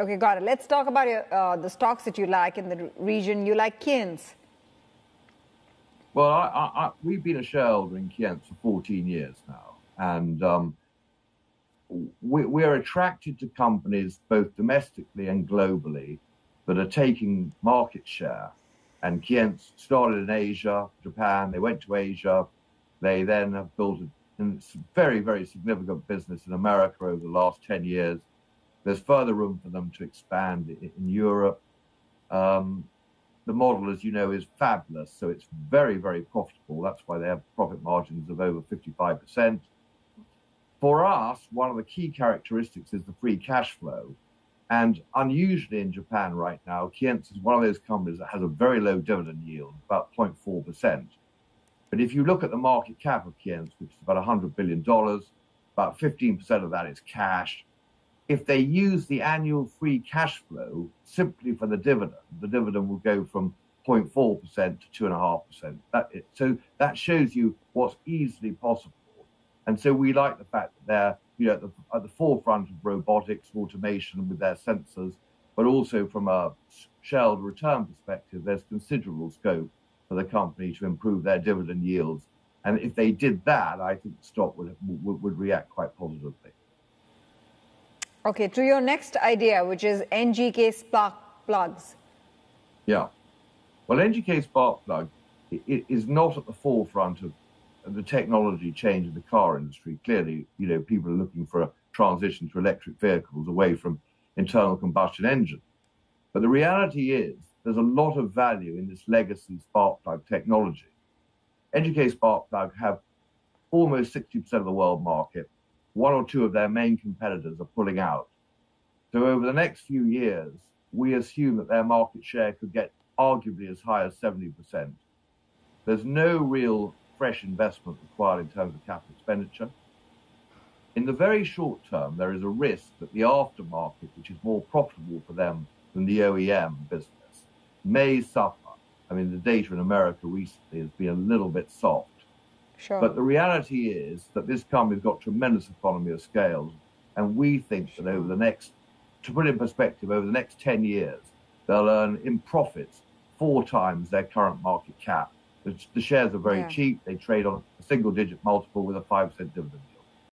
Okay, got it. Let's talk about your, uh, the stocks that you like in the region. You like Keyence. Well, I, I, we've been a shareholder in Keyence for 14 years now, and um, we, we're attracted to companies both domestically and globally that are taking market share. And Keyence started in Asia, Japan. They went to Asia. They then have built a very, very significant business in America over the last 10 years. There's further room for them to expand in Europe. Um, the model, as you know, is fabulous. So it's very, very profitable. That's why they have profit margins of over 55%. For us, one of the key characteristics is the free cash flow. And unusually in Japan right now, Keyence is one of those companies that has a very low dividend yield, about 0.4%. But if you look at the market cap of Keyence, which is about $100 billion, about 15% of that is cash. If they use the annual free cash flow simply for the dividend, the dividend will go from 0.4% to 2.5%. That, so that shows you what's easily possible and so we like the fact that they're you know, at the, at the forefront of robotics, automation with their sensors, but also from a shareholder return perspective, there's considerable scope for the company to improve their dividend yields. And if they did that, I think the stock would, would, would react quite positively. Okay, to your next idea, which is NGK spark plugs. Yeah. Well, NGK spark plug is not at the forefront of the technology change in the car industry. Clearly, you know, people are looking for a transition to electric vehicles away from internal combustion engine. But the reality is there's a lot of value in this legacy spark plug technology. NGK spark plug have almost 60% of the world market. One or two of their main competitors are pulling out. So over the next few years, we assume that their market share could get arguably as high as 70%. There's no real fresh investment required in terms of capital expenditure. In the very short term, there is a risk that the aftermarket, which is more profitable for them than the OEM business, may suffer. I mean, the data in America recently has been a little bit soft. Sure. But the reality is that this company's got tremendous economy of scale. And we think that over the next, to put in perspective, over the next 10 years, they'll earn in profits four times their current market cap the, the shares are very yeah. cheap. They trade on a single digit multiple with a 5% dividend